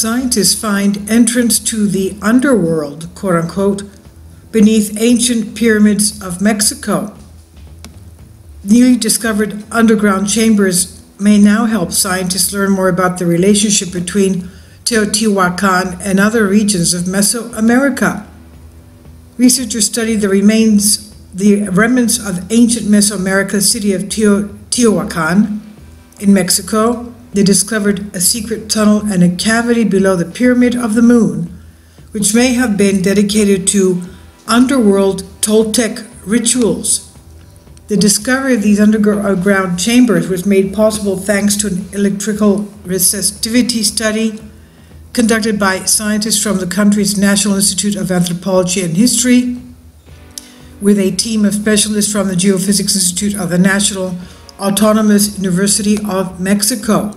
Scientists find entrance to the underworld, quote unquote, beneath ancient pyramids of Mexico. Newly discovered underground chambers may now help scientists learn more about the relationship between Teotihuacan and other regions of Mesoamerica. Researchers studied the remains, the remnants of ancient Mesoamerica city of Teotihuacan in Mexico. They discovered a secret tunnel and a cavity below the Pyramid of the Moon, which may have been dedicated to underworld Toltec rituals. The discovery of these underground chambers was made possible thanks to an electrical resistivity study conducted by scientists from the country's National Institute of Anthropology and History with a team of specialists from the Geophysics Institute of the National Autonomous University of Mexico.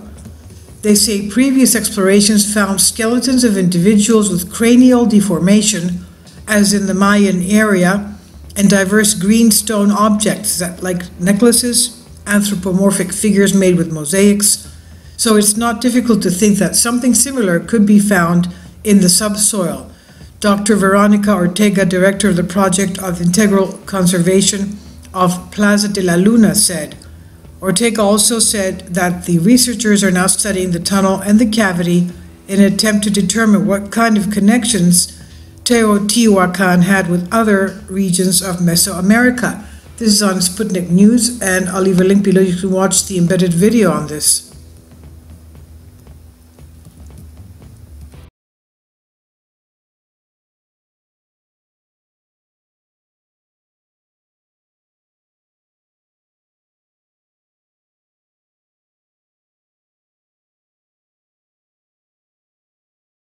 They say previous explorations found skeletons of individuals with cranial deformation, as in the Mayan area, and diverse green stone objects that, like necklaces, anthropomorphic figures made with mosaics. So it's not difficult to think that something similar could be found in the subsoil. Dr. Veronica Ortega, director of the Project of Integral Conservation of Plaza de la Luna, said, Ortega also said that the researchers are now studying the tunnel and the cavity in an attempt to determine what kind of connections Teotihuacan had with other regions of Mesoamerica. This is on Sputnik News, and I'll leave a link below. You can watch the embedded video on this.